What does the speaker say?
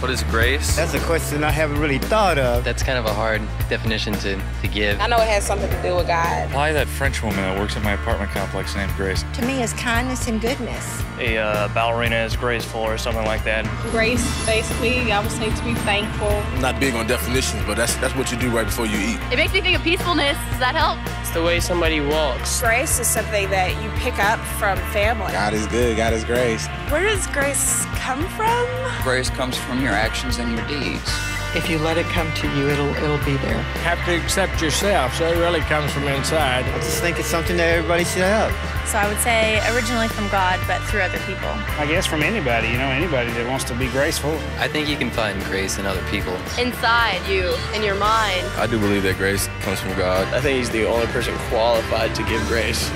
What is grace? That's a question I haven't really thought of. That's kind of a hard definition to, to give. I know it has something to do with God. Why that French woman that works at my apartment complex named Grace? To me, is kindness and goodness. A uh, ballerina is graceful or something like that. Grace, basically, I would say to be thankful. I'm not big on definitions, but that's that's what you do right before you eat. It makes me think of peacefulness. Does that help? It's the way somebody walks. Grace is something that you pick up from family. God is good. God is grace. Where does grace come from? Grace comes from your actions and your deeds. If you let it come to you, it'll it'll be there. Have to accept yourself, so it really comes from inside. I just think it's something that everybody should have. So I would say originally from God, but through other people. I guess from anybody, you know, anybody that wants to be graceful. I think you can find grace in other people. Inside you, in your mind. I do believe that grace comes from God. I think he's the only person qualified to give grace.